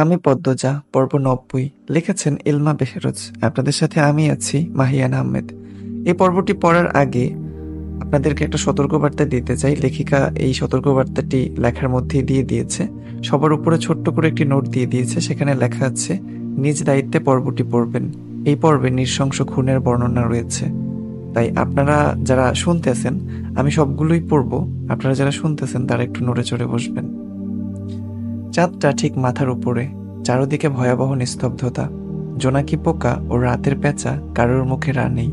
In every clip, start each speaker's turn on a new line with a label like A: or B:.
A: আমি পদ্মজা, পর্ব নব্বই, লিখেছেন ইলমা বেহেরোজ। আপনাদের সাথে আমি আছি মাহিয়ান আহমেদ। এই পর্বটি পড়ার আগে আপনাদেরকে একটা সতর্কবার্তা দিতে চাই। লেখিকা এই সতর্কবার্তাটি লেখার মধ্যে দিয়ে দিয়েছে। সবার উপরে ছোট্ট করে একটি নোট দিয়ে দিয়েছে। সেখানে লেখা আছে, নিজ দায়িত্বে পর্বটি পড়বেন। এই পর্বে নৃশংস খুনের বর্ণনা রয়েছে। তাই আপনারা যারা শুনতেছেন, আমি সবগুলোই পড়ব। আপনারা যারা শুনতেছেন, তারা একটু নড়ে চড়ে বসবেন। চাঁদটা ঠিক মাথার উপরে, চারদিকে ভয়াবহ নিস্তব্ধতা। জোনাকি পোকা ও রাতের পেঁচা কারোর মুখে রা নেই।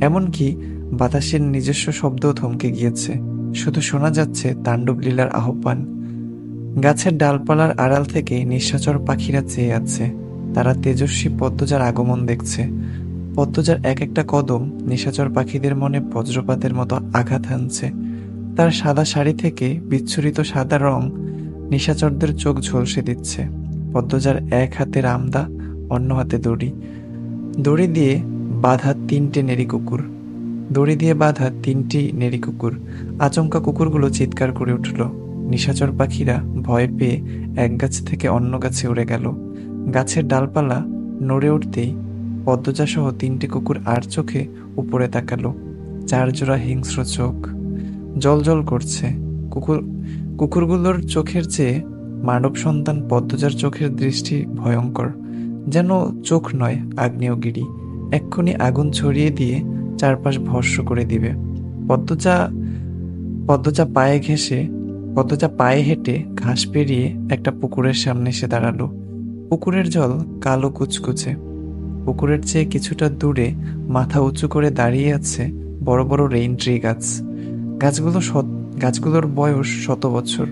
A: এমনকি বাতাসের নিজস্ব শব্দও থমকে গিয়েছে। শুধু শোনা যাচ্ছে তাণ্ডব লীলার আহ্বান। গাছের ডালপালার আড়াল থেকে নিঃসাচর পাখিরা চেয়ে আছে। তারা তেজস্বী পদ্মজার আগমন দেখছে। পদ্মজার এক একটা কদম নিশাচর পাখিদের মনে বজ্রপাতের মতো আঘাত হানছে। তার সাদা শাড়ি থেকে বিচ্ছুরিত সাদা রং নিশাচরদের চোখ ঝলসে দিচ্ছে। পদ্মজার এক হাতে রামদা, অন্য হাতে দড়ি। দড়ি দিয়ে বাঁধা তিনটে নেড়ি কুকুর। দড়ি দিয়ে বাঁধা তিনটি নেড়ি কুকুর। আচমকা কুকুরগুলো চিৎকার করে উঠল। নিশাচর পাখিরা ভয় পেয়ে এক গাছ থেকে অন্য গাছে উড়ে গেল। গাছের ডালপালা নড়ে উঠতেই পদ্মজা সহ তিনটি কুকুর আর চোখে উপরে তাকালো। চার জোড়া হিংস্র চোখ। জল জল করছে। কুকুর কুকুরগুলোর চোখের চেয়ে মানব সন্তান পদ্মজার চোখের দৃষ্টি ভয়ঙ্কর, যেন চোখ নয় আগ্নেয়গিরি এক্ষুনি আগুন ছড়িয়ে দিয়ে চারপাশ ভস্য করে দিবে। পদ্মজা পদ্মজা পায়ে ঘেঁষে পদ্মজা পায়ে হেঁটে ঘাস পেরিয়ে একটা পুকুরের সামনে এসে দাঁড়াল। পুকুরের জল কালো কুচকুচে। পুকুরের চেয়ে কিছুটা দূরে মাথা উঁচু করে দাঁড়িয়ে আছে বড় বড় রেইন ট্রি গাছ। গাছগুলো গাছগুলোর বয়স শত বছর।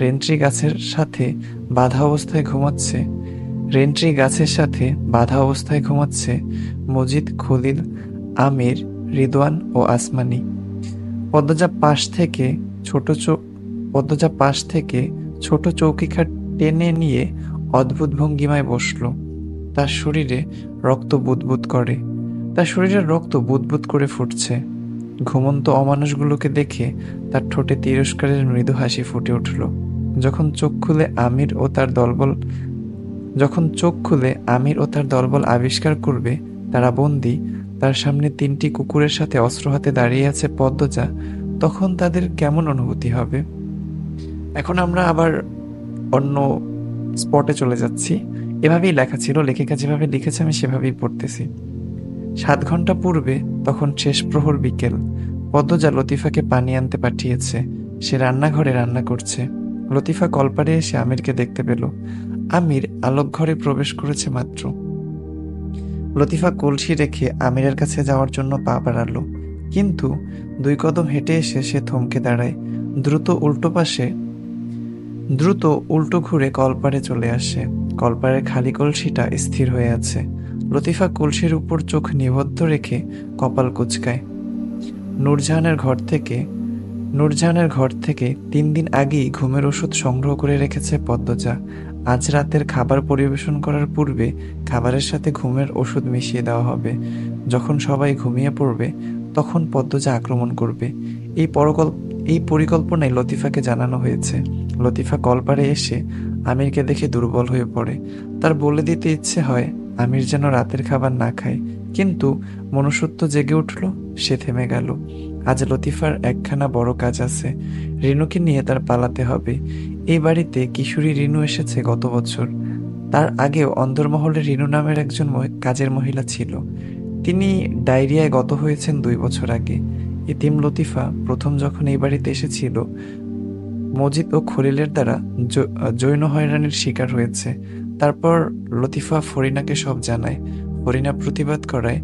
A: রেন্ট্রি গাছের সাথে বাধা অবস্থায় ঘুমাচ্ছে। রেন্ট্রি গাছের সাথে বাধা অবস্থায় ঘুমাচ্ছে মজিদ, খলিল, আমির, রিদওয়ান ও আসমানি। পদ্মজা পাশ থেকে ছোট পদ্মজা পাশ থেকে ছোট চৌকিখাট টেনে নিয়ে অদ্ভুত ভঙ্গিমায় বসল। তার শরীরে রক্ত বুদবুদ করে। তার শরীরের রক্ত বুদবুদ করে ফুটছে। ঘুমন্ত অমানুষগুলোকে দেখে তার ঠোঁটে তিরস্কারের মৃদু হাসি ফুটে উঠল। যখন চোখ খুলে আমির ও তার দলবল যখন চোখ খুলে আমির ও তার দলবল আবিষ্কার করবে, তারা বন্দি, তার সামনে তিনটি কুকুরের সাথে অস্ত্র হাতে দাঁড়িয়ে আছে পদ্মজা, তখন তাদের কেমন অনুভূতি হবে? এখন আমরা আবার অন্য স্পটে চলে যাচ্ছি। এভাবেই লেখা ছিল, লেখিকা যেভাবে লিখেছে আমি সেভাবেই পড়তেছি। সাত ঘণ্টা পূর্বে, তখন শেষ প্রহর বিকেল। পদ্মজা লতিফাকে পানি আনতে পাঠিয়েছে। সে রান্নাঘরে রান্না করছে। লতিফা কলপারে এসে আমিরকে দেখতে পেল। আমির আলোক ঘরে প্রবেশ করেছে মাত্র। লতিফা কলসি রেখে আমিরের কাছে যাওয়ার জন্য পা বাড়ালো। কিন্তু দুই কদম হেঁটে এসে সে থমকে দাঁড়ায়। দ্রুত উল্টো পাশে, দ্রুত উল্টো ঘুরে কলপারে চলে আসে। কলপারের খালি কলসিটা স্থির হয়ে আছে। লতিফা কলসির উপর চোখ নিবদ্ধ রেখে কপাল কুচকায়। নূরজাহানের ঘর থেকে, নূরজাহানের ঘর থেকে তিন দিন আগেই ঘুমের ওষুধ সংগ্রহ করে রেখেছে পদ্মজা। আজ রাতের খাবার পরিবেশন করার পূর্বে খাবারের সাথে ঘুমের ওষুধ মিশিয়ে দেওয়া হবে। যখন সবাই ঘুমিয়ে পড়বে, তখন পদ্মজা আক্রমণ করবে। এই পরকল্প এই পরিকল্পনায় লতিফাকে জানানো হয়েছে। লতিফা কলপারে এসে আমিরকে দেখে দুর্বল হয়ে পড়ে। তার বলে দিতে ইচ্ছে হয়, আমির যেন রাতের খাবার না খায়। কিন্তু মনুষ্যত্ব জেগে উঠল, সে থেমে গেল। আজ লতিফার একখানা বড় কাজ আছে, রিনুকে নিয়ে তার পালাতে হবে। এই বাড়িতে কিশোরী রিনু এসেছে গত বছর। তার আগেও অন্দরমহলে রিনু নামের একজন কাজের মহিলা ছিল। তিনি ডায়রিয়ায় গত হয়েছেন দুই বছর আগে। ইতিম লতিফা প্রথম যখন এই বাড়িতে এসেছিল, মজিদ ও খলিলের দ্বারা জৈন হয়রানির শিকার হয়েছে। তারপর লতিফা ফরিনাকে সব জানায়। ফরিনা প্রতিবাদ করায়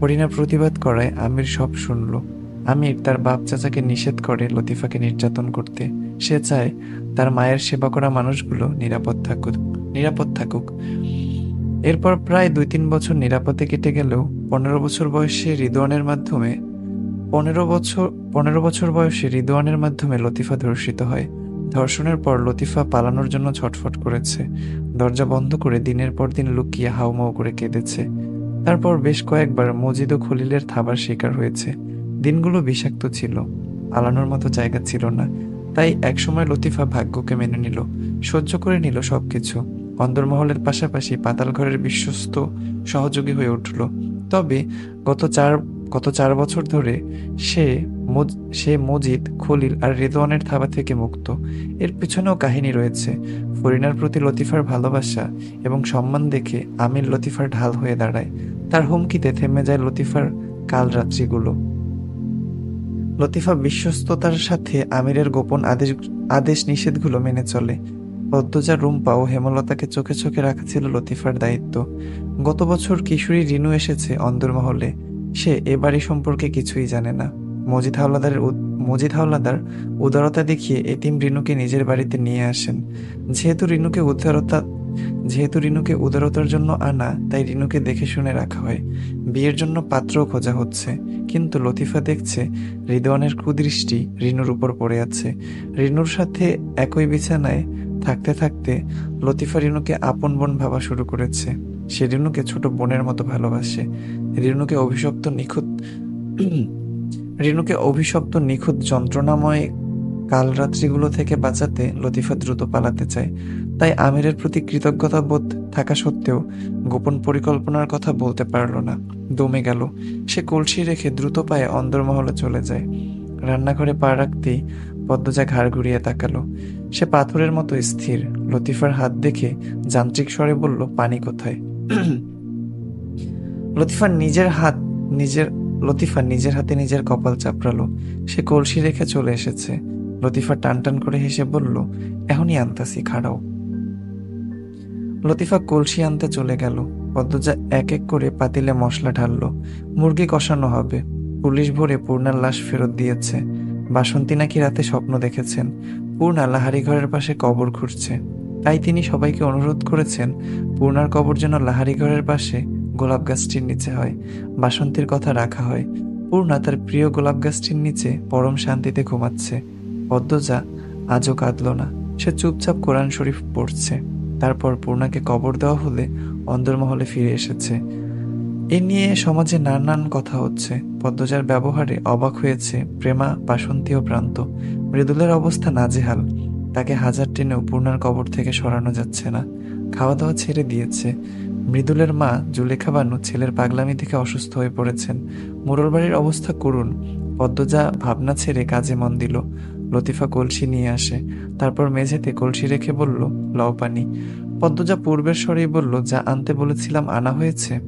A: ফরিনা প্রতিবাদ করায় আমির সব শুনল। আমির তার বাপ চাচাকে নিষেধ করে লতিফাকে নির্যাতন করতে। সে চায় তার মায়ের সেবা করা মানুষগুলো নিরাপদ থাকুক নিরাপদ থাকুক। এরপর প্রায় দুই তিন বছর নিরাপদে কেটে গেলেও পনেরো বছর বয়সে রিদওয়ানের মাধ্যমে, পনেরো বছর পনেরো বছর বয়সে রিদওয়ানের মাধ্যমে লতিফা ধর্ষিত হয়। ধর্ষণের পর লতিফা পালানোর জন্য ছটফট করেছে। দরজা বন্ধ করে দিনের পর দিন লুকিয়ে হাউমাউ করে কেঁদেছে। তারপর বেশ কয়েকবার মজিদ ও খলিলের থাবার শিকার হয়েছে। দিনগুলো বিষাক্ত ছিল। পালানোর মতো জায়গা ছিল না। তাই একসময় লতিফা ভাগ্যকে মেনে নিল। সহ্য করে নিল সবকিছু। অন্দরমহলের পাশাপাশি পাতালঘরের বিশ্বস্ত সহযোগী হয়ে উঠল। তবে গত চার গত চার বছর ধরে সে সে মজিদ, খলিল আর রেদওয়ানের থাবা থেকে মুক্ত। এর পিছনেও কাহিনী রয়েছে। ফরিনার প্রতি লতিফার ভালোবাসা এবং সম্মান দেখে আমির লতিফার ঢাল হয়ে দাঁড়ায়। তার হুমকিতে থেমে যায় লতিফার কাল রাত্রিগুলো লতিফা বিশ্বস্ততার সাথে আমিরের গোপন আদেশ আদেশ নিষেধগুলো মেনে চলে। পদ্মজা, রুম্পা ও হেমলতাকে চোখে চোখে রাখা ছিল লতিফার দায়িত্ব। গত বছর কিশোরী রিনু এসেছে অন্দরমহলে। সে এ বাড়ি সম্পর্কে কিছুই জানে না। মজিদ হাওলাদারের মজিদ হাওলাদার উদারতা দেখিয়ে এতিম রিনুকে নিজের বাড়িতে নিয়ে আসেন। যেহেতু রিনুকে উদারতা যেহেতু রিনুকে উদারতার জন্য আনা, তাই রিনুকে দেখে শুনে রাখা হয়। বিয়ের জন্য পাত্রও খোঁজা হচ্ছে। কিন্তু লতিফা দেখছে রিদওয়ানের কুদৃষ্টি রিনুর উপর পড়ে আছে। রিনুর সাথে একই বিছানায় থাকতে থাকতে লতিফা রিনুকে আপন বোন ভাবা শুরু করেছে। সে রিনুকে ছোট বোনের মতো ভালোবাসে। রিনুকে অভিশপ্ত নিখুঁত রিনুকে অভিশপ্ত নিখুঁত যন্ত্রণাময় কালরাত্রিগুলো থেকে বাঁচাতে লতিফা দ্রুত পালাতে চায়। তাই আমিরের প্রতি কৃতজ্ঞতা বোধ থাকা সত্ত্বেও গোপন পরিকল্পনার কথা বলতে পারল না। দমে গেল। সে কলসি রেখে দ্রুত পায়ে অন্দরমহলে চলে যায়। রান্নাঘরে পা রাখতেই পদ্মজা ঘাড় ঘুরিয়ে তাকালো। সে পাথরের মতো স্থির। লতিফার হাত দেখে যান্ত্রিক স্বরে বলল, পানি কোথায়? লতিফার নিজের হাত, নিজের লতিফা নিজের হাতে নিজের কপাল চাপড়ালো। সে কলসি রেখে চলে এসেছে। লতিফা টান টান করে হেসে বলল, এখনই আনতাসি খাড়াও। লতিফা কলসি আনতে চলে গেল। পদ্মজা এক এক করে পাতিলে মশলা ঢাললো। মুরগি কষানো হবে। পুলিশ ভরে পূর্ণার লাশ ফেরত দিয়েছে। বাসন্তী নাকি রাতে স্বপ্ন দেখেছেন। পূর্ণা লাহারি ঘরের পাশে কবর খুঁড়ছে। তাই তিনি সবাইকে অনুরোধ করেছেন, পূর্ণার কবর যেন লাহারি ঘরের পাশে গোলাপ গাছটির নিচে হয়, বাসন্তীর কথা রাখা হয়। পূর্ণা তার প্রিয় গোলাপ গাছটির নিচে পরম শান্তিতে ঘুমাচ্ছে। পদ্মজা আজও কাঁদল না, সে চুপচাপ কোরআন শরীফ পড়ছে। তারপর পূর্ণাকে কবর দেওয়া হলে অন্দরমহলে ফিরে এসেছে। এ নিয়ে সমাজে নানান কথা হচ্ছে। পদ্মজার ব্যবহারে অবাক হয়েছে প্রেমা, বাসন্তী ও প্রান্ত। মৃদুলের অবস্থা নাজেহাল। তাকে হাজার টেনেও পূর্ণার কবর থেকে সরানো যাচ্ছে না। খাওয়া দাওয়া ছেড়ে দিয়েছে। মৃদুলের মা জুলেখা বানু ছেলের পাগলামি থেকে অসুস্থ হয়ে পড়েছেন। মুরলবাড়ির অবস্থা করুন পদ্মজা ভাবনা ছেড়ে কাজে মন দিল। লতিফা কলসি নিয়ে আসে। তারপর মেঝেতে কলসি রেখে বলল, লও পানি। পদ্মজা পূর্বের স্বরেই বলল, যা আনতে বলেছিলাম আনা হয়েছে।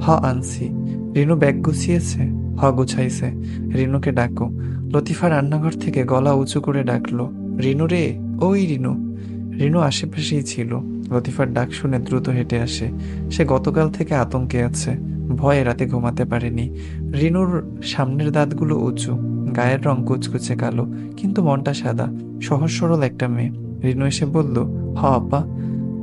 A: হ, আনছি। রিনু ব্যাগ গুছিয়েছে? হ, গুছাইছে। রিনুকে ডাকো। লতিফা রান্নাঘর থেকে গলা উঁচু করে ডাকলো, রিনু রে? ওই রিনু। রিনু আশেপাশেই ছিল। লতিফার ডাক শুনে দ্রুত হেঁটে আসে। সে গতকাল থেকে আতঙ্কে আছে। ভয়ে রাতে ঘুমাতে পারেনি। রিনুর সামনের দাঁতগুলো উঁচু, গায়ের রং কুচকুচে কালো, কিন্তু মনটা সাদা, সহজ সরল একটা মেয়ে। রিনু এসে বলল, হ আপা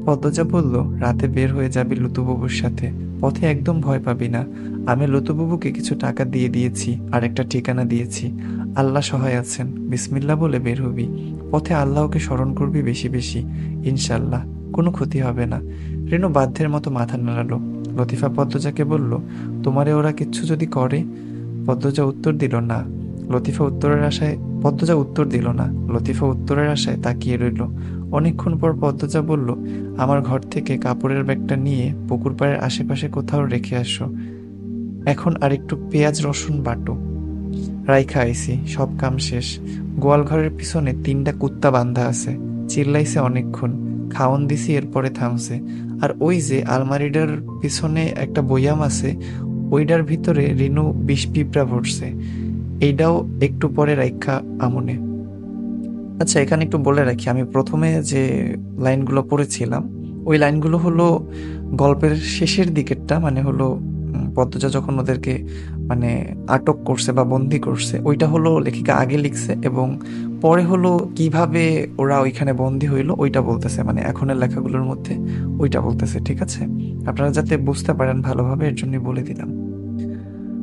A: পদ্মজা বলল, রাতে বের হয়ে যাবি লুতুবাবুর সাথে। পথে একদম ভয় পাবি না। আমি লতুবাবুকে কিছু টাকা দিয়ে দিয়েছি, আর একটা ঠিকানা দিয়েছি। আল্লাহ সহায় আছেন। বিসমিল্লা বলে বের হবি। পথে আল্লাহকে স্মরণ করবি বেশি বেশি। ইনশাল্লাহ কোনো ক্ষতি হবে না। রেনু বাধ্যের মতো মাথা নাড়ালো। লতিফা পদ্মজাকে বলল, তোমারে ওরা কিচ্ছু যদি করে? পদ্মজা উত্তর দিল, না। লতিফা উত্তরের আশায়, পদ্মজা উত্তর দিল, না। লতিফা উত্তরের আশায় তাকিয়ে রইল। অনেকক্ষণ পর পদ্মজা বলল, আমার ঘর থেকে কাপড়ের ব্যাগটা নিয়ে পুকুর পাড়ের আশেপাশে কোথাও রেখে আসো। এখন আর একটু পেঁয়াজ, রসুন বাটো। রাইখা আইসি, সব কাম শেষ। গোয়াল ঘরের পিছনে তিনটা কুত্তা বান্ধা আছে। চিল্লাইছে অনেকক্ষণ। খাওন দিছি, এরপরে থামছে। আর ওই যে আলমারিটার পিছনে একটা বইয়াম আছে, ওইটার ভিতরে রিনু বিষ পিঁপড়া ভরছে। এইটাও একটু পরে রাইখা আমনে। আচ্ছা এখানে একটু বলে রাখি, আমি প্রথমে যে লাইনগুলো পড়েছিলাম, ওই লাইনগুলো হলো গল্পের শেষের দিকেরটা মানে হলো পদ্মজা যখন ওদেরকে মানে আটক করছে বা বন্দি করছে, ওইটা হলো লেখিকা আগে লিখছে এবং পরে হলো কীভাবে ওরা ওইখানে বন্দি হইল, ওইটা বলতেছে। মানে এখনের লেখাগুলোর মধ্যে ওইটা বলতেছে, ঠিক আছে? আপনারা যাতে বুঝতে পারেন ভালোভাবে, এর জন্য বলে দিলাম।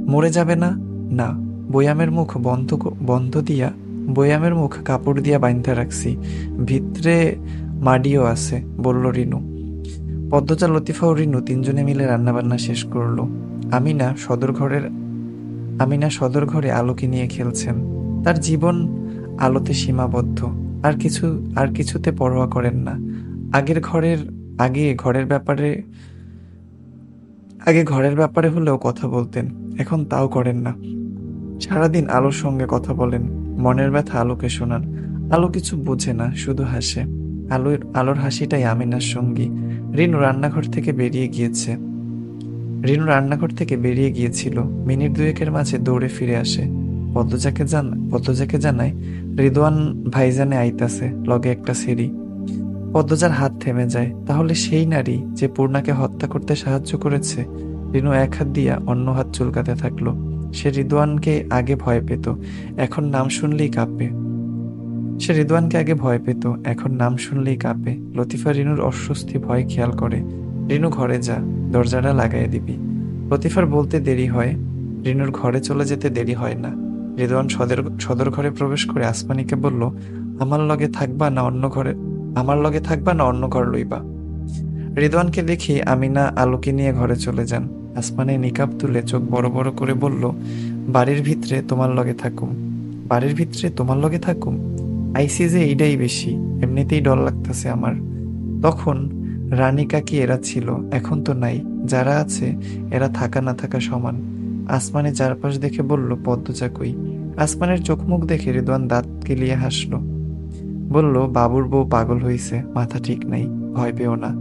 A: মরে যাবে না? না। বয়ামের মুখ বন্ধ বন্ধ দিয়া, বয়ামের মুখ কাপড় দিয়া বাইন্ধা রাখছি। ভিতরে মাডিও আছে, বলল রিনু। পদ্মজা, লতিফা ও রিনু তিনজনে মিলে রান্নাবান্না শেষ করল। আমি না সদর ঘরের আমিনা সদর ঘরে আলোকে নিয়ে খেলছেন। তার জীবন আলোতে সীমাবদ্ধ। আর কিছু, আর কিছুতে পরোয়া করেন না। আগের ঘরের, আগে ঘরের ব্যাপারে, আগে ঘরের ব্যাপারে হলেও কথা বলতেন। এখন তাও করেন না। সারাদিন আলোর সঙ্গে কথা বলেন। মনের ব্যথা আলোকে শোনান। আলো কিছু বোঝে না, শুধু হাসে। আলোর আলোর হাসিটাই আমিনার সঙ্গী। রিনু রান্নাঘর থেকে বেরিয়ে গিয়েছে। রিনু রান্নাঘর থেকে বেরিয়ে গিয়েছিল। মিনিট দুয়েকের মাঝে দৌড়ে ফিরে আসে। পদ্মজাকে জান, পদ্মজাকে জানায়, রিদওয়ান ভাইজানে আইতাছে, লগে একটা সিঁড়ি। পদ্মজার হাত থেমে যায়। তাহলে সেই নারী যে পূর্ণাকে হত্যা করতে সাহায্য করেছে? রিনু এক হাত দিয়া অন্য হাত চুলকাতে থাকল। সে রিদওয়ানকে আগে ভয় পেত, এখন নাম শুনলেই কাঁপে। সে রিদওয়ানকে আগে ভয় পেত, এখন নাম শুনলেই কাঁপে। লতিফা রিনুর অস্বস্তি ভয় খেয়াল করে। রিনু ঘরে যা, দরজাটা লাগাই দিবি। প্রতিফার বলতে দেরি হয়, রিনুর ঘরে চলে যেতে দেরি হয় না। রিদওয়ান সদর সদর ঘরে প্রবেশ করে আসমানিকে বলল, আমার লগে থাকবা না অন্য ঘরে, আমার লগে থাকবা না অন্য ঘর লইবা? রিদওয়ানকে দেখি আমিনা আলোকে নিয়ে ঘরে চলে যান। আসমানে নিকাব তুলে চোখ বড় বড় করে বলল, বাড়ির ভিতরে তোমার লগে থাকুম, বাড়ির ভিতরে তোমার লগে থাকুম? আইসি যে এইটাই বেশি, এমনিতেই ডর লাগতেছে আমার। তখন রানী কাকি এরা ছিল? এখন তো নাই। যারা আছে, এরা থাকা না থাকা সমান। আসমানে চারপাশ দেখে বলল পদ্মচা কই? আসমানের চোখ মুখ দেখে রিদওয়ান দাঁত কেলিয়ে হাসলো। বলল, বাবুর বউ পাগল হইছে, মাথা ঠিক নাই, ভয় পেও না।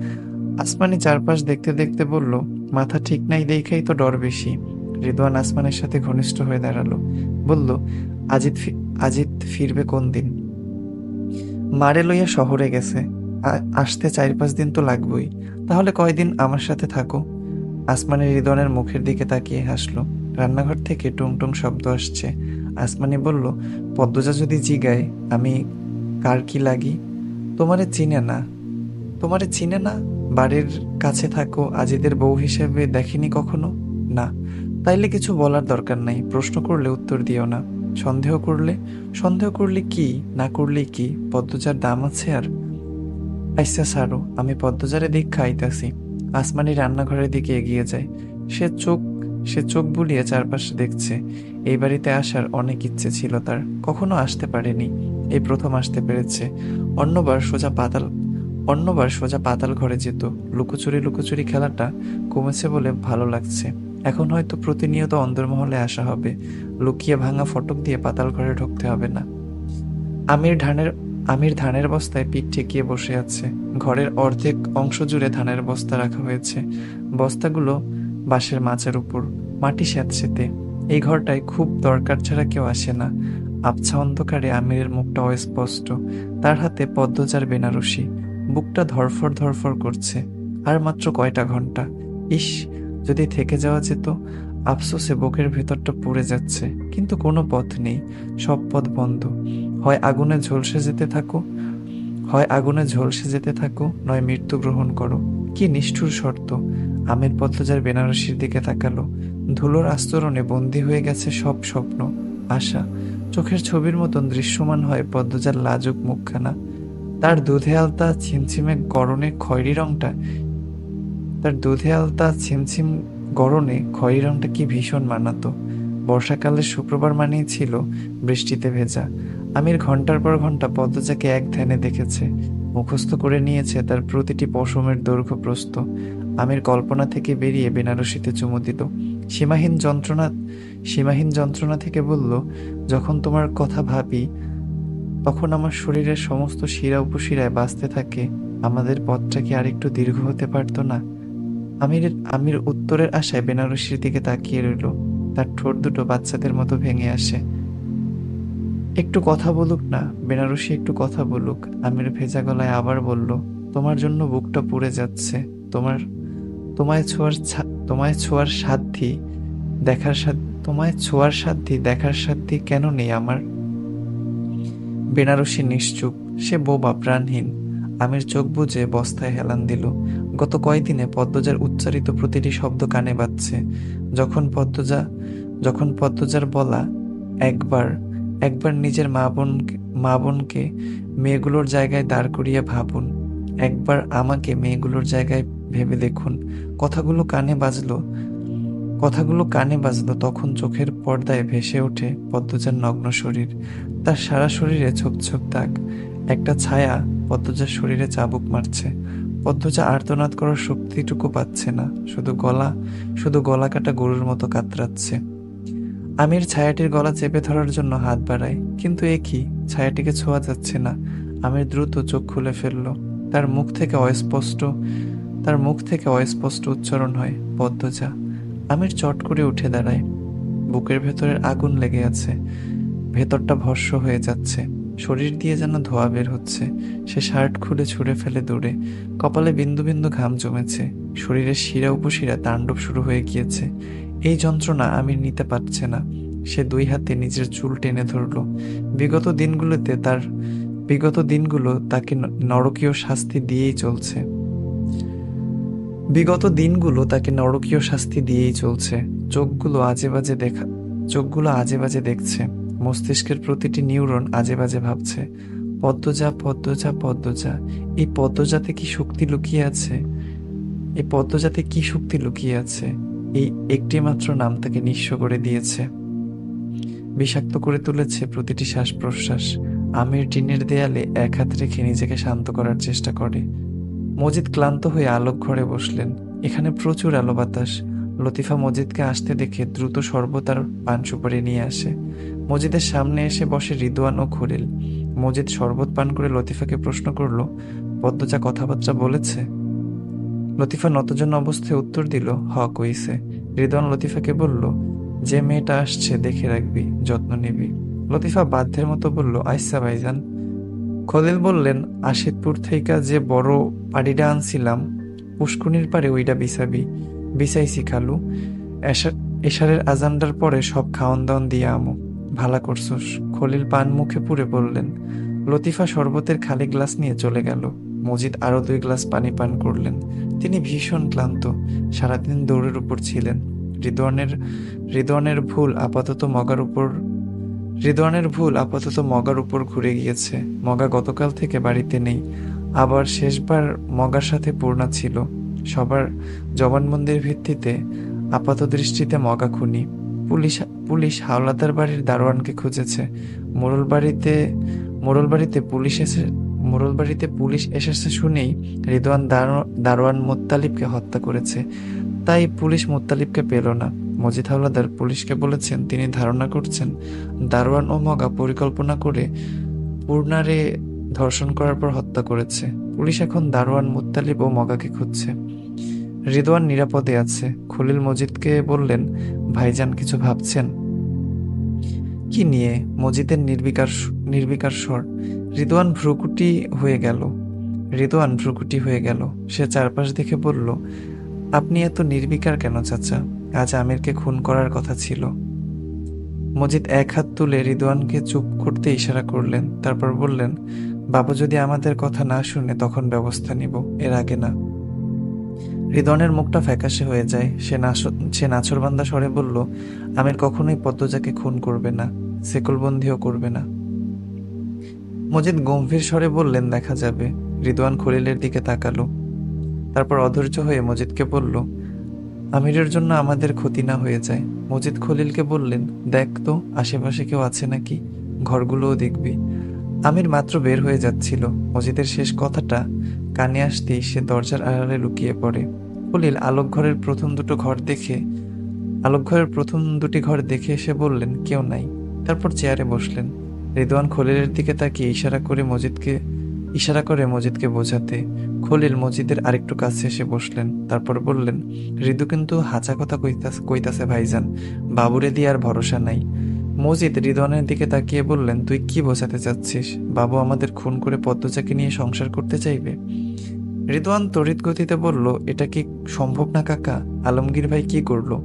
A: আসমানি চারপাশ দেখতে দেখতে বলল, মাথা ঠিক নাই দেখেই তো ডর বেশি। রিদওয়ান আসমানের সাথে ঘনিষ্ঠ হয়ে দাঁড়াল। বলল আজিত আজিত ফিরবে কোন দিন? মারে লইয়া শহরে গেছে। আসতে চার পাঁচ দিন তো লাগবেই। তাহলে কয়দিন আমার সাথে থাকো? আসমানি রিদওয়ানের মুখের দিকে তাকিয়ে হাসলো। রান্নাঘর থেকে টুং টুং শব্দ আসছে। আসমানি বলল, পদ্মজা যদি জিগায়, আমি কার কি লাগি? তোমারে চিনে না। তোমারে চিনে না? বাড়ির কাছে থাকো, আজিদের বউ হিসেবে দেখেনি কখনো? না। তাইলে কিছু বলার দরকার নাই। প্রশ্ন করলে উত্তর দিও না। সন্দেহ করলে সন্দেহ করলে কি? না করলে কি? পদ্মজার দাম আছে আর আইসা সারো, আমি পদ্মজারে দীক্ষা আইতাছি। আসমানি রান্নাঘরের দিকে এগিয়ে যায়। সে চোখ সে চোখ বুলিয়ে চারপাশে দেখছে। এই বাড়িতে আসার অনেক ইচ্ছে ছিল তার, কখনো আসতে পারেনি। এই প্রথম আসতে পেরেছে। অন্যবার সোজা পাতাল, অন্যবার সোজা পাতাল ঘরে যেত। লুকোচুরি লুকোচুরি খেলাটা কমেছে বলে ভালো লাগছে। এখন হয়তো প্রতিনিয়ত অন্দরমহলে আসা হবে। লুকিয়ে ভাঙা ফটক দিয়ে পাতাল ঘরে ঢুকতে হবে না। আমির ধানের আমির ধানের বস্তায় পিঠ ঠেকিয়ে বসে আছে। ঘরের অর্ধেক অংশ জুড়ে ধানের বস্তা রাখা হয়েছে। বস্তাগুলো বাঁশের মাচার উপর, মাটি স্যাঁতসেতে। এই ঘরটায় খুব দরকার ছাড়া কেউ আসে না। আবছা অন্ধকারে আমিরের মুখটা অস্পষ্ট। তার হাতে পদ্মজার বেনারসি। বুকটা ধরফর ধরফর করছে। আর মাত্র কয়টা ঘণ্টা? ইস, যদি থেকে যাওয়া যেত আফসোসে বুকের ভেতরটা পুড়ে যাচ্ছে। কিন্তু কোনো পথ নেই। সব পথ বন্ধ। হয় আগুনে ঝলসে যেতে থাকো, হয় আগুনে ঝলসে যেতে থাকো, নয় মৃত্যু গ্রহণ করো। কি নিষ্ঠুর শর্ত। আমের পদ্মজার বেনারসির দিকে তাকালো। ধুলোর আস্তরণে বন্দি হয়ে গেছে সব স্বপ্ন, আশা। চোখের ছবির মতন দৃশ্যমান হয় পদ্মজার লাজুক মুখখানা। তার দুধে আলতা ছিমছিমে গরনে খয়েরি রংটা, তার দুধে আলতা ছিমছিম গরনে খয়েরি রংটা কি ভীষণ মানাতো। বর্ষাকালের শুক্রবার মানেই ছিল বৃষ্টিতে ভেজা। আমির ঘণ্টার পর ঘণ্টা পদ্মজাকে এক ধ্যানে দেখেছে। মুখস্থ করে নিয়েছে তার প্রতিটি পশমের দৈর্ঘ্য প্রস্থ। আমির কল্পনা থেকে বেরিয়ে বেনারসিতে চুমু দিল। সীমাহীন যন্ত্রণা সীমাহীন যন্ত্রণা থেকে বলল, যখন তোমার কথা ভাবি, তখন আমার শরীরের সমস্ত শিরা উপশিরায় বাঁচতে থাকে। আমাদের পথটা কি আরেকটু দীর্ঘ হতে পারতো না? আমির আমির উত্তরের আশায় বেনারসির দিকে তাকিয়ে রইল। তার ঠোঁট দুটো বাচ্চাদের মতো ভেঙে আসে। একটু কথা বলুক না, বেনারসি একটু কথা বলুক, আমির ভেজা গলায় আবার বলল, তোমার জন্য বুকটা পুড়ে যাচ্ছে। তোমার, তোমায় ছোঁয়ার তোমায় ছোঁয়ার সাধ্যি দেখার তোমায় ছোঁয়ার সাধ্যি দেখার সাধ্যি কেন নেই আমার? বেনারসি নিশ্চুপ, সে বোবা প্রাণহীন। আমির চোখ বুজে বস্তায় হেলান দিল গত কয়দিনে পদ্মজার উচ্চারিত প্রতিটি শব্দ কানে বাজছে। যখন পদ্মজা, যখন পদ্মজার বলা একবার একবার নিজের মা বোনকে মা বোনকে মেয়েগুলোর জায়গায় দাঁড় করিয়ে ভাবুন। একবার আমাকে মেয়েগুলোর জায়গায় ভেবে দেখুন। কথাগুলো কানে বাজলো, কথাগুলো কানে বাজলো তখন চোখের পর্দায় ভেসে ওঠে পদ্মজার নগ্ন শরীর। তার সারা শরীরে ছোপ ছোপ দাগ, একটা ছায়া পদ্মজার শরীরে চাবুক মারছে। পদ্মজা আর্তনাদ করার শক্তিটুকু পাচ্ছে না, শুধু গলা শুধু গলা কাটা গরুর মতো কাতরাচ্ছে। আমির ছায়াটির গলা চেপে ধরার জন্য হাত বাড়ায়, কিন্তু এ কি? ছায়াটিকে ছোঁয়া যাচ্ছে না। আমির দ্রুত চোখ খুলে ফেলল। তার মুখ থেকে অস্পষ্ট, তার মুখ থেকে অস্পষ্ট উচ্চারণ হয়, পদ্মজা। আমির চট করে উঠে দাঁড়ায়। বুকের ভেতরের আগুন লেগে আছে। ভেতরটা ভস্য হয়ে যাচ্ছে। শরীর দিয়ে যেন ধোয়া বের হচ্ছে। সে শার্ট খুলে ছুঁড়ে ফেলে দূরে কপালে বিন্দু বিন্দু ঘাম জমেছে। শরীরের শিরা উপশিরা তাণ্ডব শুরু হয়ে গিয়েছে। এই যন্ত্রণা আমি নিতে পারছে না। সে দুই হাতে নিজের চুল টেনে ধরল। বিগত দিনগুলোতে তার, বিগত দিনগুলো তাকে নরকীয় শাস্তি দিয়েই চলছে। বিগত দিনগুলো তাকে নরকীয় শাস্তি দিয়েই চলছে। চোখগুলো আজে বাজে দেখা, চোখগুলো আজে বাজে দেখছে। মস্তিষ্কের প্রতিটি নিউরন আজে বাজে ভাবছে, পদ্মজা পদ্মজা পদ্মজা। এই পদ্মজাতে কি শক্তি লুকিয়ে আছে? এই পদ্মজাতে কি শক্তি লুকিয়ে আছে? এই একটি মাত্র নাম তাকে নিঃস্ব করে দিয়েছে। বিষাক্ত করে তুলেছে প্রতিটি শ্বাস প্রশ্বাস আমের টিনের দেয়ালে এক হাত রেখে নিজেকে শান্ত করার চেষ্টা করে। মজিদ ক্লান্ত হয়ে আলোক ঘরে বসলেন। এখানে প্রচুর আলো বাতাস। লতিফা মজিদকে আসতে দেখে দ্রুত শরবত আর পান সুপারি নিয়ে আসে। মজিদের সামনে এসে বসে রিদওয়ান ও খলিল মজিদ শরবত পান করে লতিফাকে প্রশ্ন করল, পদ্মজা কথাবার্তা বলেছে? লতিফা নতজন অবস্থায় উত্তর দিল, হ, কইছে। রিদওয়ান লতিফাকে বলল, যে মেয়েটা আসছে, দেখে রাখবি, যত্ন নিবি। লতিফা বাধ্যের মতো বলল আইসা ভাইজান। খলিল বললেন, আশিদপুর থেকে যে বড় পাড়িটা আনছিলাম, পুষ্কুনির পারে ওইটা বিছাবি। বিছাইছি খালু। এশারের আজানটার পরে সব খাওয়ান দাওয়ান দিয়ে আমো। ভালা করছোস। খলিল পান মুখে পুরে বললেন লতিফা শরবতের খালি গ্লাস নিয়ে চলে গেল। মজিদ আরও দুই গ্লাস পানি পান করলেন। তিনি ভীষণ ক্লান্ত, সারাদিন দৌড়ের উপর ছিলেন। রিদওয়ানের রিদওয়ানের ভুল আপাতত মগার উপর, রিদওয়ানের ভুল আপাতত মগার উপর ঘুরে গিয়েছে। মগা গতকাল থেকে বাড়িতে নেই। আবার শেষবার মগার সাথে পূর্ণা ছিল। সবার জবানবন্দির ভিত্তিতে আপাত দৃষ্টিতে মগা খুনি। পুলিশ পুলিশ হাওলাদার বাড়ির দারোয়ানকে খুঁজেছে। মোরল বাড়িতে মোরল বাড়িতে পুলিশ এসে, মোরল বাড়িতে পুলিশ এসেছে শুনেই রিদওয়ান দারোয়ান মোত্তালিবকে হত্যা করেছে। তাই পুলিশ মোত্তালিবকে পেল না। মজিদ হাওলাদার পুলিশকে বলেছেন, তিনি ধারণা করছেন, দারোয়ান ও মগা পরিকল্পনা করে পূর্ণারে ধর্ষণ করার পর হত্যা করেছে। পুলিশ এখন দারোয়ান মুত্তালিব ও মগাকে খুঁজছে। রিদওয়ান নিরাপদে আছে। খলিল মজিদকে বললেন, ভাইজান কিছু ভাবছেন? কি নিয়ে? মজিদের নির্বিকার নির্বিকার স্বর। রিদওয়ান ভ্রুকুটি হয়ে গেল। রিদওয়ান ভ্রুকুটি হয়ে গেল। সে চারপাশ দেখে বলল, আপনি এত নির্বিকার কেন, চাচা? আজ আমিরকে খুন করার কথা ছিল। মজিদ এক হাত তুলে রিদওয়ানকে চুপ করতে ইশারা করলেন, তারপর বললেন, বাবু যদি আমাদের কথা না শুনে তখন ব্যবস্থা নিব, এর আগে না। হৃদনের মুখটা ফ্যাকাশে হয়ে যায়। সে সে নাছরবান্দা স্বরে বলল, আমির কখনোই পদ্মজাকে খুন করবে না, সেকুলবন্দিও করবে না। মজিদ গম্ভীর স্বরে বললেন, দেখা যাবে। রিদওয়ান খলিলের দিকে তাকালো। তারপর অধৈর্য হয়ে মজিদকে বলল, আমিরের জন্য আমাদের ক্ষতি না হয়ে যায়। মজিদ খলিলকে বললেন, দেখ তো, আশেপাশে কেউ আছে নাকি? ঘরগুলোও দেখবি। আমির মাত্র বের হয়ে যাচ্ছিল। মজিদের শেষ কথাটা কানে আসতেই সে দরজার আড়ালে লুকিয়ে পড়ে। খলিল আলোক ঘরের প্রথম দুটো ঘর দেখে আলোক ঘরের প্রথম দুটি ঘর দেখে এসে বললেন, কেউ নাই। তারপর চেয়ারে বসলেন। রিদওয়ান খলিলের দিকে তাকিয়ে ইশারা করে মজিদকে, ইশারা করে মজিদকে বোঝাতে, খলিল মজিদের আরেকটু কাছে এসে বসলেন। তারপর বললেন ঋতু কিন্তু হাঁচা কথা কইতাছে ভাইজান, বাবুরে দিয়ে আর ভরসা নাই। মজিদ রিদওয়ানের দিকে তাকিয়ে বললেন, তুই কি বোঝাতে চাচ্ছিস? বাবু আমাদের খুন করে পদ্মচাকে নিয়ে সংসার করতে চাইবে? রিদওয়ান তড়িৎ গতিতে বলল, এটা কি সম্ভব না, কাকা? আলমগীর ভাই কি করল?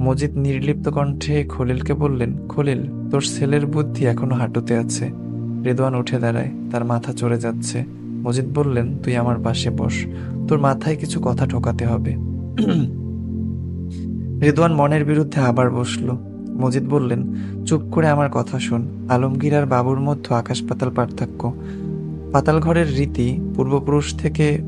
A: মজিদ নির্লিপ্ত কণ্ঠে খলিলকে বললেন, খলিল, তোর ছেলের বুদ্ধি এখনও হাঁটুতে আছে। রেদওয়ান উঠে দাঁড়ায়, তার মাথা চড়ে যাচ্ছে। মজিদ বললেন, তুই আমার পাশে বস, তোর মাথায় কিছু কথা ঠোকাতে হবে। রেদওয়ান মনের বিরুদ্ধে আবার বসল। মজিদ বললেন, চুপ করে আমার কথা শোন। আলমগীর আর বাবুর মধ্যে আকাশ পাতাল পার্থক্য। পাতাল ঘরের রীতি পূর্বপুরুষ থেকে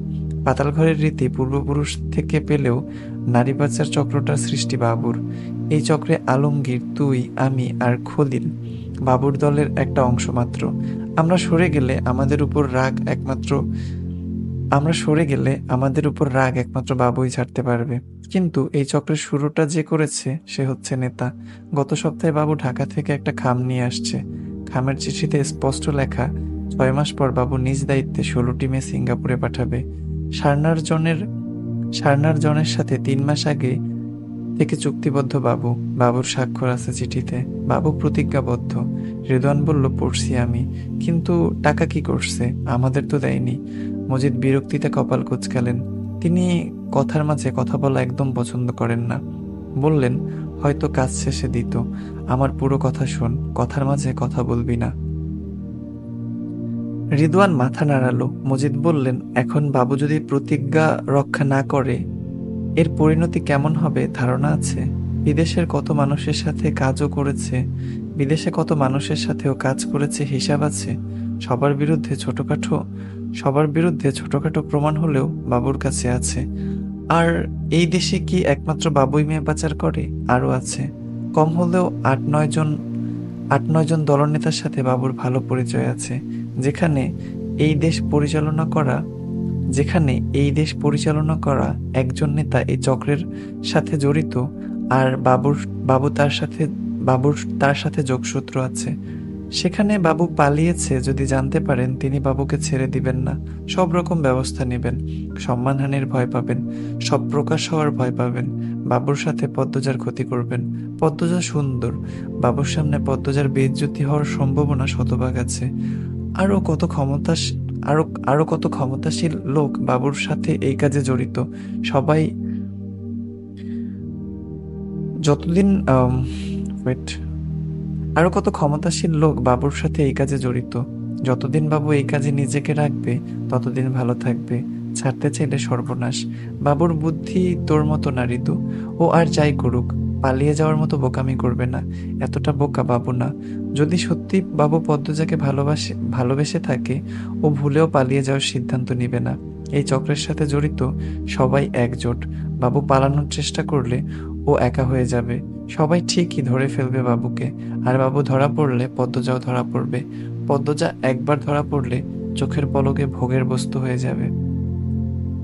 A: পাতাল ঘরের রীতি পূর্বপুরুষ থেকে পেলেও নারী বাচ্চার চক্রটার সৃষ্টি বাবুর। এই চক্রে আলমগীর, তুই, আমি আর খলিল বাবুর দলের একটা অংশ মাত্র। আমরা সরে গেলে আমাদের উপর রাগ একমাত্র, আমরা সরে গেলে আমাদের উপর রাগ একমাত্র বাবুই ছাড়তে পারবে। কিন্তু এই চক্রের শুরুটা যে করেছে, সে হচ্ছে নেতা। গত সপ্তাহে বাবু ঢাকা থেকে একটা খাম নিয়ে আসছে। খামের চিঠিতে স্পষ্ট লেখা ছয় মাস পর বাবু নিজ দায়িত্বে ষোলো টিমে সিঙ্গাপুরে পাঠাবে। সারনার জনের সারনার জনের সাথে তিন মাস আগে থেকে চুক্তিবদ্ধ বাবু। বাবুর স্বাক্ষর আছে চিঠিতে। বাবু প্রতিজ্ঞাবদ্ধ। রেদওয়ান বলল, পড়ছি আমি। কিন্তু টাকা কি করছে? আমাদের তো দেয়নি। মজিদ বিরক্তিতে কপাল কুচকালেন। তিনি কথার মাঝে কথা বলা একদম পছন্দ করেন না। বললেন, হয়তো কাজ শেষে দিত। আমার পুরো কথা শোন। কথার মাঝে কথা বলবি না। রিদওয়ান মাথা নাড়ালো। মজিদ বললেন, এখন বাবু যদি প্রতিজ্ঞা রক্ষা না করে, এর পরিণতি কেমন হবে ধারণা আছে? বিদেশের কত মানুষের সাথে কাজও করেছে, বিদেশে কত মানুষের সাথেও কাজ করেছে হিসাব আছে? সবার বিরুদ্ধে ছোটখাটো, সবার বিরুদ্ধে ছোটখাটো প্রমাণ হলেও বাবুর কাছে আছে। আর এই দেশে কি একমাত্র বাবুই মেয়ে পাচার করে? আরও আছে। কম হলেও আট নয় জন আট নয় জন দলনেতার সাথে বাবুর ভালো পরিচয় আছে। যেখানে এই দেশ পরিচালনা করা, যেখানে এই দেশ পরিচালনা করা একজন নেতা এই চক্রের সাথে জড়িত, আর বাবুর, বাবু তার সাথে, বাবুর তার সাথে যোগসূত্র আছে। সেখানে বাবু পালিয়েছে, যদি জানতে পারেন, তিনি বাবুকে ছেড়ে দিবেন না। সব রকম ব্যবস্থা নেবেন, সম্মানহানির ভয় পাবেন, সব প্রকাশ হওয়ার ভয় পাবেন, বাবুর সাথে পদ্মজার ক্ষতি করবেন। পদ্মজা সুন্দর, বাবুর সামনে পদ্মজার বেজ্জতি হওয়ার সম্ভাবনা শতভাগ আছে। আরও কত ক্ষমতা আরও আরও কত ক্ষমতাশীল লোক বাবুর সাথে এই কাজে জড়িত? সবাই যতদিন ওয়েট আরও কত ক্ষমতাশীল লোক বাবুর সাথে এই কাজে জড়িত? যতদিন বাবু এই কাজে নিজেকে রাখবে, ততদিন ভালো থাকবে। ছাড়তে চাইলে সর্বনাশ। বাবুর বুদ্ধি তোর মতো না ঋতু ও আর যাই করুক। পালিয়ে যাওয়ার মতো বোকামি করবে না। এতটা বোকা বাবু না। যদি সত্যি বাবু পদ্মজাকে ভালোবাসে, ভালোবেসে থাকে, ও ভুলেও পালিয়ে যাওয়ার সিদ্ধান্ত নিবে না। এই চক্রের সাথে জড়িত সবাই একজোট। বাবু পালানোর চেষ্টা করলে ও একা হয়ে যাবে। সবাই ঠিকই ধরে ফেলবে বাবুকে। আর বাবু ধরা পড়লে পদ্মজাও ধরা পড়বে। পদ্মজা একবার ধরা পড়লে চোখের পলকে ভোগের বস্তু হয়ে যাবে।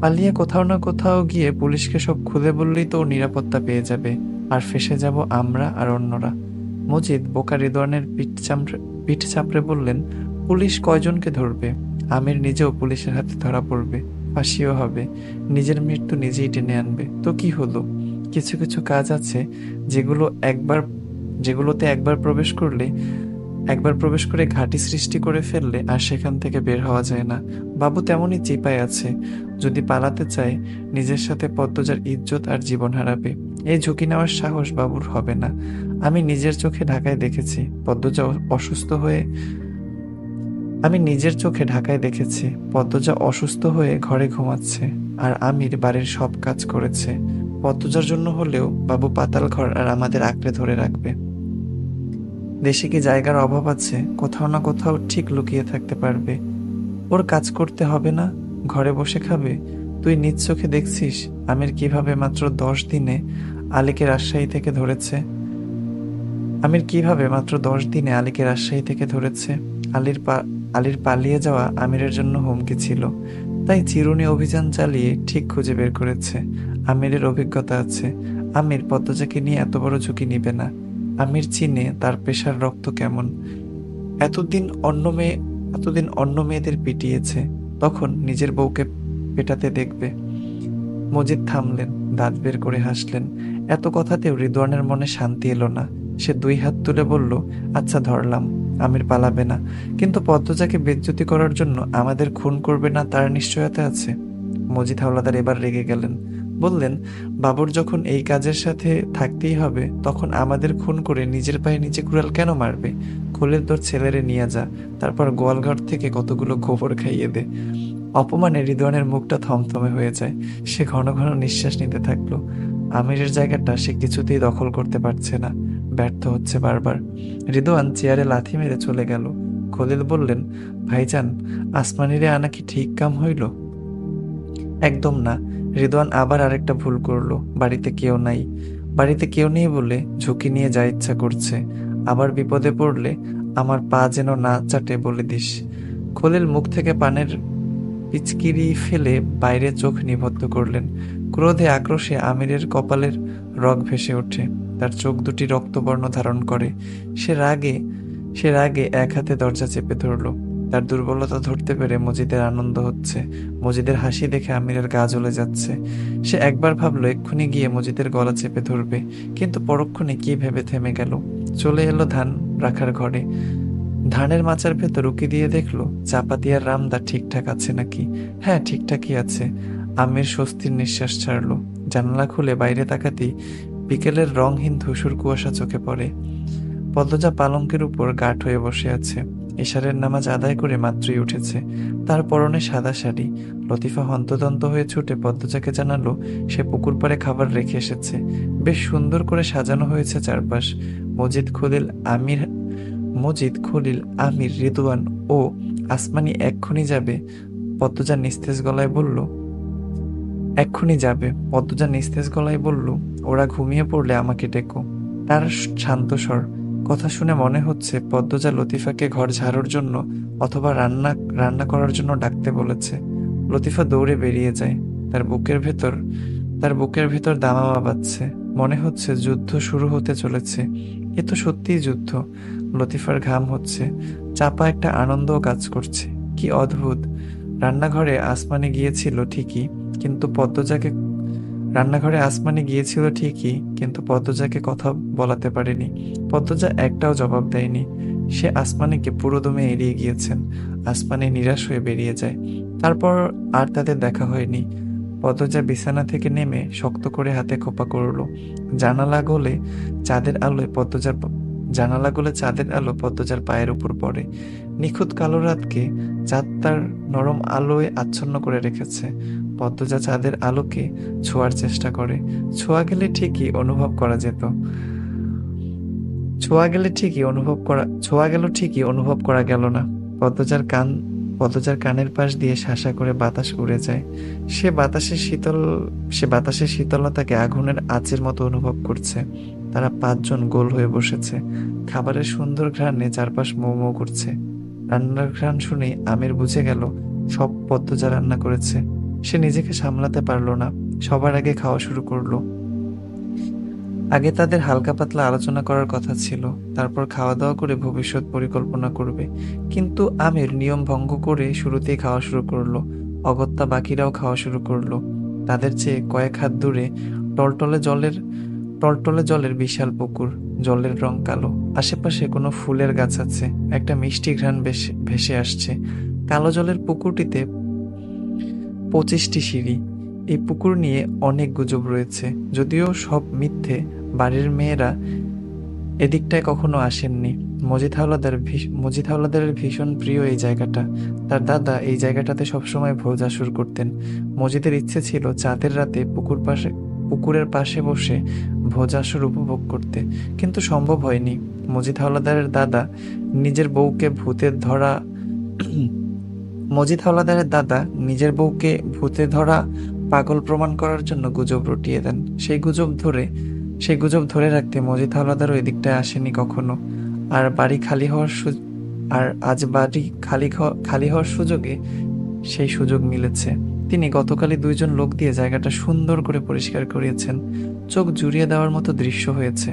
A: পালিয়ে কোথাও না কোথাও গিয়ে পুলিশকে সব খুলে বললেই তো নিরাপত্তা পেয়ে যাবে। আর ফেসে যাব আমরা আর অন্যরা। মজিদ বোকা রিদওয়ানের পিঠ চামড়ে পিঠ চাপড়ে বললেন, পুলিশ কয়জনকে ধরবে? আমির নিজেও পুলিশের হাতে ধরা পড়বে, ফাঁসিও হবে। নিজের মৃত্যু নিজেই টেনে আনবে। তো কি হলো? কিছু কিছু কাজ আছে যেগুলো একবার যেগুলোতে একবার প্রবেশ করলে একবার প্রবেশ করে ঘাটি সৃষ্টি করে ফেললে আর সেখান থেকে বের হওয়া যায় না। বাবু তেমনই চিপায় আছে। যদি পালাতে চায়, নিজের সাথে পদ্মজার ইজ্জত আর জীবন হারাবে। এই ঝুঁকি নেওয়ার সাহস বাবুর হবে না। আমি নিজের চোখে ঢাকায় দেখেছি। পদ্মজা অসুস্থ হয়ে আমি নিজের চোখে ঢাকায় দেখেছি। পদ্মজা অসুস্থ হয়ে ঘরে ঘুমাচ্ছে আর আমির বাড়ির সব কাজ করেছে। পদ্মজার জন্য হলেও বাবু পাতাল ঘর আর আমাদের আঁকড়ে ধরে রাখবে। দেশে কি জায়গার অভাব আছে? কোথাও না কোথাও ঠিক লুকিয়ে থাকতে পারবে। ওর কাজ করতে হবে না? ঘরে বসে খাবে? তুই নিজ চোখে দেখছিস? আমির কীভাবে মাত্র দশ দিনে আলীকে রাজশাহী থেকে ধরেছে। আমির কীভাবে মাত্র দশ দিনে আলীকে রাজশাহী থেকে ধরেছে? আলীর আলীর পালিয়ে যাওয়া আমিরের জন্য হুমকি ছিল। তাই চিরুনি অভিযান চালিয়ে ঠিক খুঁজে বের করেছে। আমিরের অভিজ্ঞতা আছে। আমির পদ্মজাকে নিয়ে এত বড় ঝুঁকি নিবে না। আমির চিনে তার পেশার রক্ত কেমন। এতদিন অন্য মেয়ে এতদিন অন্য মেয়েদের পিটিয়েছে। তখন নিজের বউকে পেটাতে দেখবে। মজিদ থামলেন, দাঁত বের করে হাসলেন। এত কথাতেও রিদওয়ানের মনে শান্তি এলো না। সে দুই হাত তুলে বলল আচ্ছা ধরলাম। আমির পালাবে না। কিন্তু পদ্মজাকে বেজ্জতি করার জন্য আমাদের খুন করবে না তার নিশ্চয়তা আছে? মজিদ হাওলাদার এবার রেগে গেলেন। বললেন, বাবুর যখন এই কাজের সাথে থাকতেই হবে, তখন আমাদের খুন করে নিজের পায়ে নিচে কুড়াল কেন মারবে? খোলের তোর ছেলেরে নিয়ে যা, তারপর গোয়ালঘর থেকে কতগুলো গোবর খাইয়ে দে। অপমানে রিদওয়ানের মুখটা থমথমে হয়ে যায়। সে ঘন ঘন নিঃশ্বাস নিতে থাকল। আমিরের জায়গাটা সে কিছুতেই দখল করতে পারছে না। ব্যর্থ হচ্ছে বারবার। রিদওয়ান চেয়ারে লাথি মেরে চলে গেল। খলিল বললেন, ভাইজান, আসমানিরে আনা কি ঠিক কাম হইল? একদম না। রিদওয়ান আবার আরেকটা ভুল করল। বাড়িতে কেউ নাই। বাড়িতে কেউ নেই বলে ঝুঁকি নিয়ে যা ইচ্ছা করছে। আবার বিপদে পড়লে আমার পা যেন না চাটে বলে দিস। খলিল মুখ থেকে পানের পিচকিরি ফেলে বাইরে চোখ নিবদ্ধ করলেন। ক্রোধে আক্রোশে আমিরের কপালের রগ ভেসে ওঠে, তার চোখ দুটি রক্তবর্ণ ধারণ করে। সে রাগে সে রাগে এক হাতে দরজা চেপে ধরল। তার দুর্বলতা ধরতে পেরে মজিদের আনন্দ হচ্ছে, মজিদের হাসি দেখে আমিরের গা জ্বলে যাচ্ছে। সে একবার ভাবলো, এক্ষুনি গিয়ে মজিদের গলা চেপে ধরবে। কিন্তু পরক্ষণে কি ভেবে থেমে গেল? চলে এলো ধান রাখার ঘরে। ধানের মাচার ভেতর উকি দিয়ে দেখল, চাপাতিয়ার রামদা ঠিকঠাক আছে নাকি? হ্যাঁ ঠিকঠাকই আছে। আমির স্বস্তির নিঃশ্বাস ছাড়লো। জানালা খুলে বাইরে তাকাতেই বিকেলের রংহীন ধূসর কুয়াশা চোখে পড়ে। পদ্মজা পালঙ্কের উপর গাঠ হয়ে বসে আছে। এশারের নামাজ আদায় করে মাত্রই উঠেছে। তার পরনে সাদা শাড়ি। লতিফা হন্তদন্ত হয়ে ছুটে পদ্মজাকে জানালো, সে পুকুর পাড়ে খাবার রেখে এসেছে। বেশ সুন্দর করে সাজানো হয়েছে চারপাশ। মজিদ খলিল আমির, মজিদ খলিল আমির রিদুয়ান ও আসমানি এক্ষুনি যাবে। পদ্মজা নিস্তেজ গলায় বলল এক্ষুনি যাবে। পদ্মজা নিস্তেজ গলায় বলল, ওরা ঘুমিয়ে পড়লে আমাকে ডেকো। তার শান্ত স্বর। কথা শুনে মনে হচ্ছে পদ্মজা লতিফাকে ঘর ঝাড়ুর জন্য অথবা রান্না রান্না করার জন্য ডাকতে বলেছে। লতিফা দৌড়ে বেরিয়ে যায়। তার বুকের ভেতর, তার বুকের ভেতর দামামা বাজছে। মনে হচ্ছে যুদ্ধ শুরু হতে চলেছে। এ তো সত্যিই যুদ্ধ। লতিফার ঘাম হচ্ছে। চাপা একটা আনন্দও কাজ করছে। কি অদ্ভুত। রান্নাঘরে আসমানে গিয়েছিল ঠিকই। কিন্তু পদ্মজাকে রান্নাঘরে আসমানে গিয়েছিল ঠিকই, কিন্তু পদ্মজাকে কথা বলাতে পারেনি। পদ্মজা একটাও জবাব দেয়নি। সে আসমানিকে পুরোদমে এড়িয়ে গিয়েছেন। আসমানি নিরাশ হয়ে বেরিয়ে যায়। তারপর আর তাদের দেখা হয়নি। পদ্মজা বিছানা থেকে নেমে শক্ত করে হাতে খোপা করল। জানালা গলে চাঁদের আলোয় পদ্মজার জানালা গলে চাঁদের আলো পদ্মজার পায়ের উপর পড়ে। নিখুঁত কালো রাতকে চাঁদ তার নরম আলোয় আচ্ছন্ন করে রেখেছে। পদ্মজা চাঁদের আলোকে ছোঁয়ার চেষ্টা করে। ছোঁয়া গেলে ঠিকই অনুভব করা যেত। ছোঁয়া গেলে ঠিকই অনুভব করা ছোঁয়া গেল ঠিকই অনুভব করা গেল না। পদ্মজার কান পদ্মজার কানের পাশ দিয়ে শাসা করে বাতাস উড়ে যায়। সে বাতাসের শীতল সে বাতাসের শীতলতাকে আগুনের আঁচের মতো অনুভব করছে। তারা পাঁচজন গোল হয়ে বসেছে। খাবারের সুন্দর ঘ্রাণে চারপাশ মৌ মৌ করছে। রান্নার ঘ্রাণ শুনে আমির বুঝে গেল, সব পদ্মজা রান্না করেছে। সে নিজেকে সামলাতে পারল না। সবার আগে খাওয়া শুরু করল। আগে তাদের হালকা পাতলা আলোচনা করার কথা ছিল। তারপর খাওয়া দাওয়া করে ভবিষ্যৎ পরিকল্পনা করবে। কিন্তু আমির নিয়ম ভঙ্গ করে শুরুতেই খাওয়া শুরু করল। অগত্যা বাকিরাও খাওয়া শুরু করল। তাদের চেয়ে কয়েক হাত দূরে টলটলে জলের টলটলে জলের বিশাল পুকুর। জলের রং কালো। আশেপাশে কোনো ফুলের গাছ আছে। একটা মিষ্টি ঘ্রাণ ভেসে আসছে। কালো জলের পুকুরটিতে পঁচিশটি সিঁড়ি। এই পুকুর নিয়ে অনেক গুজব রয়েছে, যদিও সব মিথ্যে। বাড়ির মেয়েরা এদিকটায় কখনো আসেননি। মজিদ হাওলাদার মজিদ হাওলাদারের ভীষণ প্রিয় এই জায়গাটা। তার দাদা এই জায়গাটাতে সবসময় ভোজ আসর করতেন। মজিদের ইচ্ছে ছিল চাঁদের রাতে পুকুর পাশে পুকুরের পাশে বসে ভোজ আসর উপভোগ করতে, কিন্তু সম্ভব হয়নি। মজিদ হাওলাদারের দাদা নিজের বউকে ভূতের ধরা মজিদ হাওলাদারের দাদা নিজের বউকে ভূতে ধরা পাগল প্রমাণ করার জন্য গুজব রটিয়ে দেন। সেই গুজব ধরে, সেই গুজব ধরে রাখতে মজিদ হাওলাদারও এদিকটায় আসেনি কখনো। আর বাড়ি খালি হওয়ার আর আজ বাড়ি খালি খালি হওয়ার সুযোগে সেই সুযোগ মিলেছে। তিনি গতকালই দুইজন লোক দিয়ে জায়গাটা সুন্দর করে পরিষ্কার করিয়েছেন। চোখ জুড়িয়ে দেওয়ার মতো দৃশ্য হয়েছে।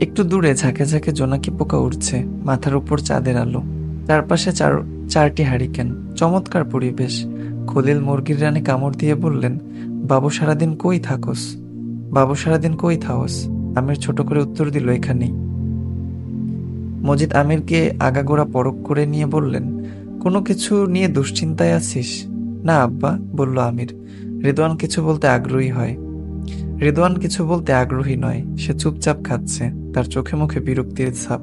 A: একটু দূরে ঝাঁকে ঝাঁকে জোনাকি পোকা উঠছে মাথার উপর চাঁদের আলো। চারপাশে চার, চারটি হারিকেন, চমৎকার পরিবেশ। খলিল মুরগির রানে কামড় দিয়ে বললেন, বাবু সারাদিন কই থাকোস? বাবু সারাদিন কই থাকস আমির ছোট করে উত্তর দিল এখানেই মজিদ আমিরকে আগাগোড়া পরক করে নিয়ে বললেন, কোনো কিছু নিয়ে দুশ্চিন্তায় আছিস? না, আব্বা, বলল আমির। রিদওয়ান কিছু বলতে আগ্রহী হয়। রিদওয়ান কিছু বলতে আগ্রহী নয়, সে চুপচাপ খাচ্ছে। তার চোখে মুখে বিরক্তির ছাপ।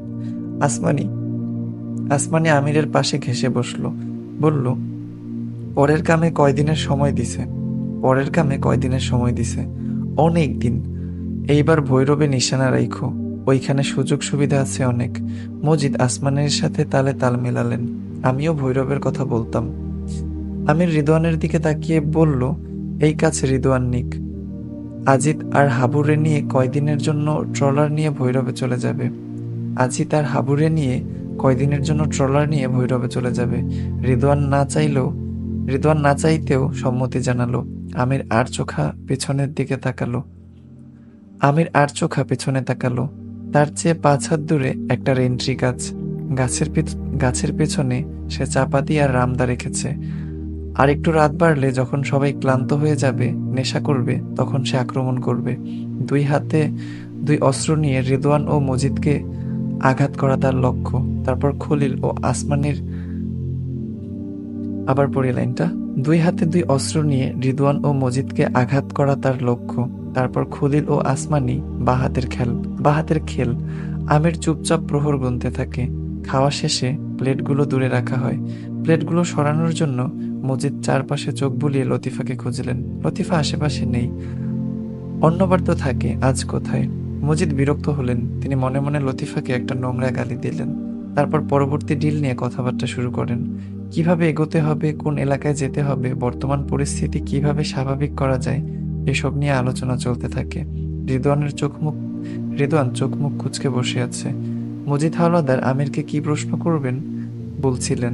A: আসমানি আসমানি আমিরের পাশে ঘেসে বসল। বলল, পরের কামে কয়দিনের সময় দিছে? পরের কামে কয়দিনের সময় দিছে? অনেক দিন। এইবার ভৈরবে নিশানা রাইখো। ওইখানে সুযোগ সুবিধা আছে অনেক। মজিদ আসমানের সাথে তালে তাল মেলালেন। আমিও ভৈরবের কথা বলতাম। আমির রিদওয়ানের দিকে তাকিয়ে বলল, এই কাছে রিদওয়ান নিক। আজিত আর হাবুরে নিয়ে কয়দিনের জন্য ট্রলার নিয়ে ভৈরবে চলে যাবে। আজিত আর হাবুরে নিয়ে কয়দিনের জন্য ট্রলার নিয়ে ভৈরবে চলে যাবে। রিদওয়ান না চাইলেও রিদওয়ান না চাইতেও সম্মতি জানালো, আমির আর চোখা পেছনের দিকে তাকালো। আমির আর চোখা পেছনে তাকালো। তার চেয়ে পাঁচ হাত দূরে একটা রেন্ট্রি গাছ। গাছের গাছের পেছনে সে চাপাতি আর রামদা রেখেছে। আর একটু রাত বাড়লে যখন সবাই ক্লান্ত হয়ে যাবে, নেশা করবে, তখন সে আক্রমণ করবে। দুই হাতে দুই অস্ত্র নিয়ে রিদওয়ান ও মজিদকে আঘাত করা তার লক্ষ্য। তারপর খলিল ও আসমানের আবার পড়ি লাইনটা। দুই হাতে দুই অস্ত্র নিয়ে রিদওয়ান ও মজিদকে আঘাত করা তার লক্ষ্য। তারপর খলিল ও আসমানি বাহাতের খেল বাহাতের খেল। আমের চুপচাপ প্রহর গুনতে থাকে। খাওয়া শেষে প্লেটগুলো দূরে রাখা হয়। প্লেটগুলো সরানোর জন্য মজিদ চারপাশে চোখ বুলিয়ে লতিফাকে খুঁজলেন। লতিফা আশেপাশে নেই। অন্যবার তো থাকে, আজ কোথায়? মজিদ বিরক্ত হলেন। তিনি মনে মনে লতিফাকে একটা নোংরা গালি দিলেন। তারপর পরবর্তী ডিল নিয়ে কথাবার্তা শুরু করেন। কীভাবে এগোতে হবে, কোন এলাকায় যেতে হবে, বর্তমান পরিস্থিতি কীভাবে স্বাভাবিক করা যায়, এসব নিয়ে আলোচনা চলতে থাকে। রিদওয়ানের চোখ মুখ রিদওয়ান চোখ মুখ কুচকে বসে আছে। মজিদ হাওলাদার আমিরকে কি প্রশ্ন করবেন? বলছিলেন,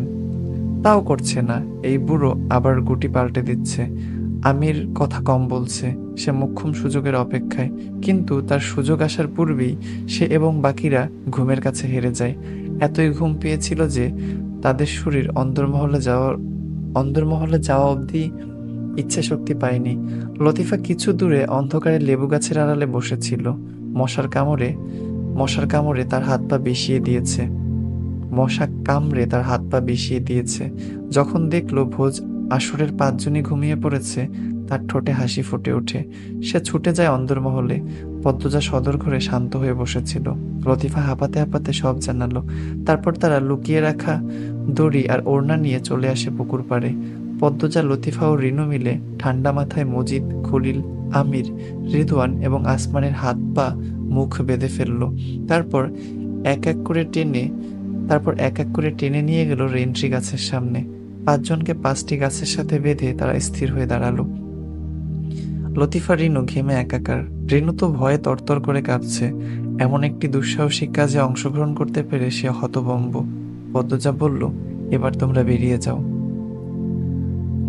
A: তাও করছে না। এই বুড়ো আবার গুটি পাল্টে দিচ্ছে। আমির কথা কম বলছে, সে মুখ্যম সুযোগের অপেক্ষায়, কিন্তু তার সুযোগ আসার পূর্বেই সে এবং বাকিরা ঘুমের কাছে হেরে যায়। এতই ঘুম পেয়েছিল যে তাদের শরীর অন্দরমহলে যাওয়ার অন্দরমহলে যাওয়া অবধি ইচ্ছা শক্তি পায়নি। লতিফা কিছু দূরে অন্ধকারে লেবু গাছের আড়ালে বসেছিল। মশার কামড়ে মশার কামড়ে তার হাত পা বিষিয়ে দিয়েছে। মশা কামড়ে তার হাত পা বেশিয়ে দিয়েছে। যখন দেখল ভোজ আসরের পাঁচজনই ঘুমিয়ে পড়েছে, তার ঠোঁটে হাসি ফুটে ওঠে। সে ছুটে যায় অন্দরমহলে। পদ্মজা সদর ঘরে শান্ত হয়ে বসেছিল। লতিফা হাঁপাতে হাঁপাতে সব জানালো। তারপর তারা লুকিয়ে রাখা দড়ি আর ওড়না নিয়ে চলে আসে পুকুর পাড়ে। পদ্মজা লতিফা ও রিনু মিলে ঠান্ডা মাথায় মজিদ, খলিল, আমির, রিদওয়ান এবং আসমানের হাত, পা, মুখ বেঁধে ফেলল। তারপর এক এক করে টেনে, তারপর এক এক করে টেনে নিয়ে গেল রেন্ট্রি গাছের সামনে। পাঁচজনকে পাঁচটি গাছের সাথে বেঁধে তারা স্থির হয়ে দাঁড়াল। লতিফা, রিনু ঘেমে একাকার। রিনু তো ভয়ে তরতর করে কাঁপছে এমন একটি দুঃসাহসিক কাজে অংশগ্রহণ করতে পেরে সে হতবম্ব পদ্মজা বলল, এবার তোমরা বেরিয়ে যাও।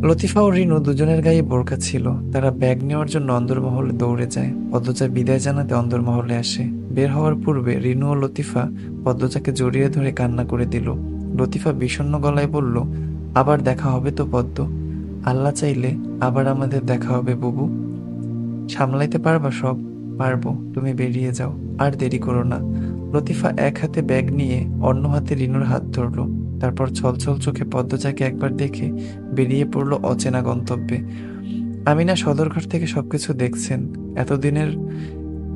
A: লতিফা ও রিনু দুজনের গায়ে বোরকা ছিল। তারা ব্যাগ নেওয়ার জন্য অন্দরমহলে দৌড়ে যায়। পদ্মজা বিদায় জানাতে অন্দরমহলে আসে। বের হওয়ার পূর্বে রিনু ও লতিফা পদ্মজাকে জড়িয়ে ধরে কান্না করে দিল। লতিফা বিষণ্ন গলায় বলল আবার দেখা হবে তো পদ্ম। আল্লাহ চাইলে আবার আমাদের দেখা হবে বুবু। সামলাইতে পারবা সব? পারব। তুমি বেরিয়ে যাও। আর দেরি করো না। লতিফা এক হাতে ব্যাগ নিয়ে অন্য হাতে রিনুর হাত ধরলো। তারপর ছলছল চোখে পদ্মজাকে একবার দেখে বেরিয়ে পড়ল অচেনা গন্তব্যে। আমিনা সদরঘর থেকে সবকিছু দেখছেন। এতদিনের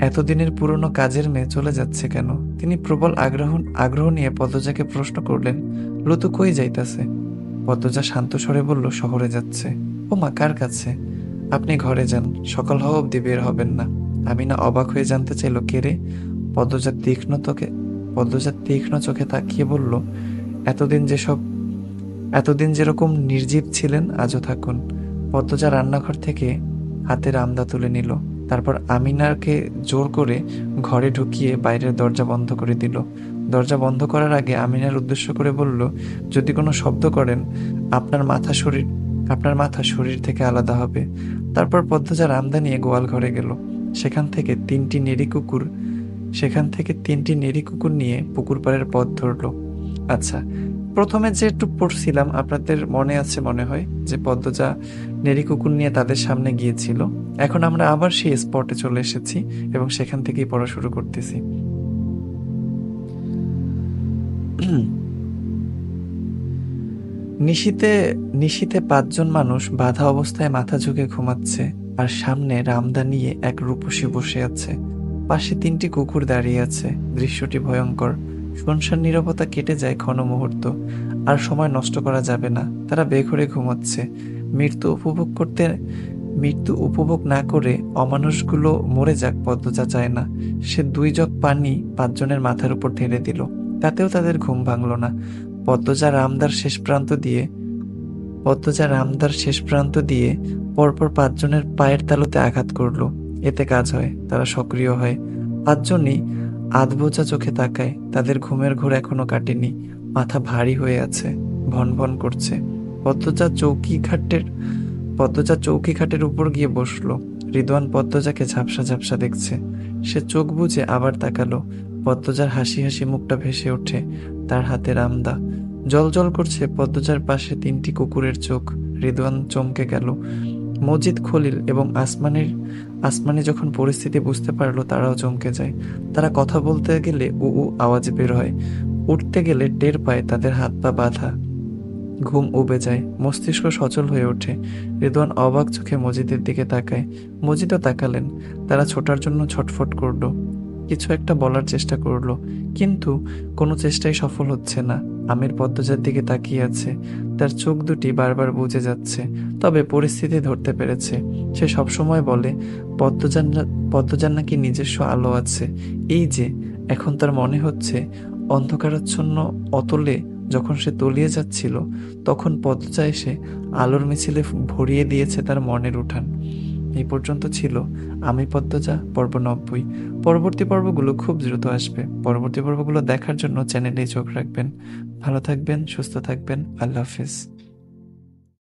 A: এতদিনের পুরনো কাজের মেয়ে চলে যাচ্ছে কেন? তিনি প্রবল আগ্রহ আগ্রহ নিয়ে পদ্মজাকে প্রশ্ন করলেন, লতু কই যাইতাছে? পদ্মজা শান্ত স্বরে বলল, শহরে যাচ্ছে। ও মা, কার কাছে? আপনি ঘরে যান, সকাল হওয়া অব্দি বের হবেন না। আমি না অবাক হয়ে জানতে চাইল, কে রে? পদ্মজা তীক্ষ্ণ তোকে, পদ্মজা তীক্ষ্ণ চোখে তাকিয়ে বলল, এতদিন যেসব, এতদিন যেরকম নির্জীব ছিলেন, আজও থাকুন। পদ্মজা রান্নাঘর থেকে হাতে রামদা তুলে নিল, তারপর আমিনারকে জোর করে ঘরে ঢুকিয়ে বাইরের দরজা বন্ধ করে দিল। দরজা বন্ধ করার আগে আমিনার উদ্দেশ্য করে বলল, যদি কোনো শব্দ করেন, আপনার মাথা শরীর, আপনার মাথা শরীর থেকে আলাদা হবে। তারপর পদ্মজা রামদা নিয়ে গোয়াল ঘরে গেল। সেখান থেকে তিনটি নেড়ি কুকুর, সেখান থেকে তিনটি নেড়ি কুকুর নিয়ে পুকুর পাড়ের পথ ধরলো। আচ্ছা প্রথমে যে একটু পড়ছিলাম, আপনাদের মনে আছে মনে হয় যে পদ্মজা নেড়ি কুকুর নিয়ে তাদের সামনে গিয়েছিল? এখন আমরা আবার সেই স্পটে চলে এসেছি এবং সেখান থেকেই পড়া শুরু করতেছি। নিশীতে নিশীতে পাঁচজন মানুষ বাধা অবস্থায় মাথা ঝুঁকে ঘুমাচ্ছে আর সামনে রামদা নিয়ে এক রূপসী বসে আছে। পাশে তিনটি কুকুর দাঁড়িয়ে আছে। দৃশ্যটি ভয়ঙ্কর। শুনশান নিরবতা কেটে যায় ক্ষণ মুহূর্ত। আর সময় নষ্ট করা যাবে না। তারা বেঘরে ঘুমাচ্ছে। মৃত্যু উপভোগ করতে, মৃত্যু উপভোগ না করে অমানুষগুলো মরে যাক পদ্মজা চায় না। সে দুই জগ পানি পাঁচজনের মাথার উপর ঢেলে দিল। তাতেও তাদের ঘুম ভাঙল না। পদ্মজা রামদার শেষ প্রান্ত দিয়ে, পদ্মজা রামদার শেষ প্রান্ত দিয়ে পরপর পাঁচজনের পায়ের তালুতে আঘাত করল। এতে কাজ হয়, তারা সক্রিয় হয়। পাঁচজনই আধবোজা চোখে তাকায়, তাদের ঘুমের ঘোর এখনও কাটেনি, মাথা ভারী হয়ে আছে, ভন ভন করছে। পদ্মজা চৌকি খাটের পদ্মজা চৌকি খাটের উপর গিয়ে বসল। রিদওয়ান পদ্মজাকে ঝাপসা ঝাপসা দেখছে। সে চোখ বুজে আবার তাকালো। পদ্মজার হাসি হাসি মুখটা ভেসে ওঠে তার হাতে রামদা জল জল করছে পদ্মজার পাশে তিনটি কুকুরের চোখ। রিদওয়ান চমকে গেল। মজিদ খলিল এবং আসমানের আসমানি যখন পরিস্থিতি বুঝতে পারল, তারাও চমকে যায়। তারা কথা বলতে গেলে উ উ আওয়াজ বের হয়। উঠতে গেলে টের পায় তাদের হাত পা বাঁধা। ঘুম উবে যায়। মস্তিষ্ক সচল হয়ে ওঠে। রিদওয়ান অবাক চোখে মজিদের দিকে তাকায়। মজিদও তাকালেন। তারা ছোটার জন্য ছটফট করল। কিছু একটা বলার চেষ্টা করল, কিন্তু কোনো চেষ্টাই সফল হচ্ছে না। আমির পদ্মজার দিকে তাকিয়ে আছে। তার চোখ দুটি বারবার বুঝে যাচ্ছে, তবে পরিস্থিতি ধরতে পেরেছে। সে সবসময় বলে, পদ্মজান পদ্মজার নাকি নিজস্ব আলো আছে। এই যে, এখন তার মনে হচ্ছে, অন্ধকারাচ্ছন্ন অতলে যখন সে তলিয়ে যাচ্ছিল, তখন পদ্মজা এসে আলোর মিছিলে ভরিয়ে দিয়েছে তার মনের উঠান। এই পর্যন্ত ছিল আমি পদ্মজা, পর্ব নব্বই। পরবর্তী পর্বগুলো খুব দ্রুত আসবে। পরবর্তী পর্বগুলো দেখার জন্য চ্যানেলেই চোখ রাখবেন। ভালো থাকবেন, সুস্থ থাকবেন। আল্লাহ হাফিজ।